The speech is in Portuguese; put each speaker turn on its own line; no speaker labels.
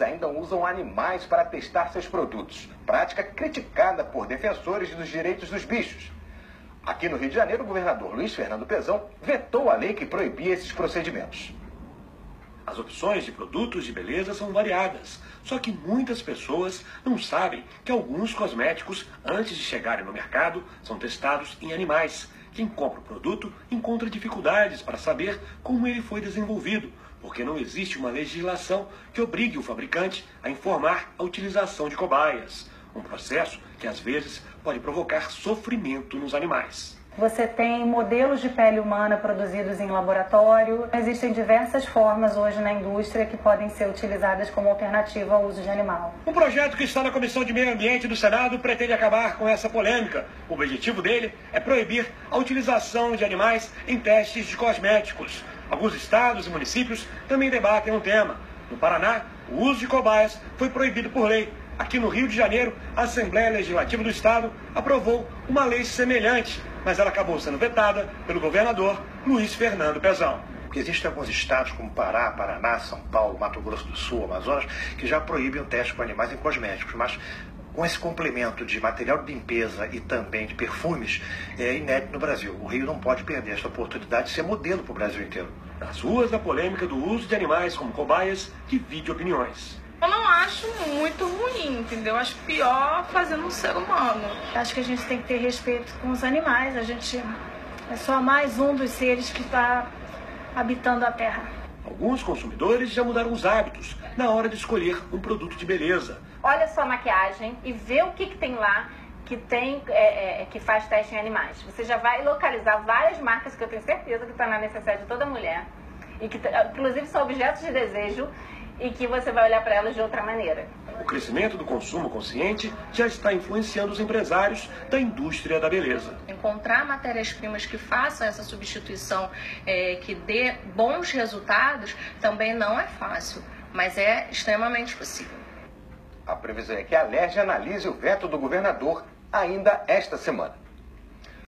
ainda usam animais para testar seus produtos, prática criticada por defensores dos direitos dos bichos. Aqui no Rio de Janeiro, o governador Luiz Fernando Pezão vetou a lei que proibia esses procedimentos.
As opções de produtos de beleza são variadas, só que muitas pessoas não sabem que alguns cosméticos, antes de chegarem no mercado, são testados em animais. Quem compra o produto encontra dificuldades para saber como ele foi desenvolvido, porque não existe uma legislação que obrigue o fabricante a informar a utilização de cobaias. Um processo que às vezes pode provocar sofrimento nos animais.
Você tem modelos de pele humana produzidos em laboratório. Existem diversas formas hoje na indústria que podem ser utilizadas como alternativa ao uso de animal.
Um projeto que está na Comissão de Meio Ambiente do Senado pretende acabar com essa polêmica. O objetivo dele é proibir a utilização de animais em testes de cosméticos. Alguns estados e municípios também debatem o um tema. No Paraná, o uso de cobaias foi proibido por lei. Aqui no Rio de Janeiro, a Assembleia Legislativa do Estado aprovou uma lei semelhante mas ela acabou sendo vetada pelo governador Luiz Fernando Pezão.
Porque existem alguns estados como Pará, Paraná, São Paulo, Mato Grosso do Sul, Amazonas, que já proíbem o teste com animais em cosméticos, mas com esse complemento de material de limpeza e também de perfumes, é inédito no Brasil. O Rio não pode perder essa oportunidade de ser modelo para o Brasil inteiro.
Nas ruas, a polêmica do uso de animais como cobaias divide opiniões.
Acho muito ruim, entendeu? Acho pior fazendo um ser humano.
Acho que a gente tem que ter respeito com os animais. A gente é só mais um dos seres que está habitando a Terra.
Alguns consumidores já mudaram os hábitos na hora de escolher um produto de beleza.
Olha sua maquiagem e vê o que, que tem lá que tem é, é, que faz teste em animais. Você já vai localizar várias marcas que eu tenho certeza que está na necessidade de toda mulher e que inclusive são objetos de desejo e que você vai olhar para elas de outra maneira.
O crescimento do consumo consciente já está influenciando os empresários da indústria da beleza.
Encontrar matérias-primas que façam essa substituição, é, que dê bons resultados, também não é fácil, mas é extremamente possível.
A previsão é que a LERJ analise o veto do governador ainda esta semana.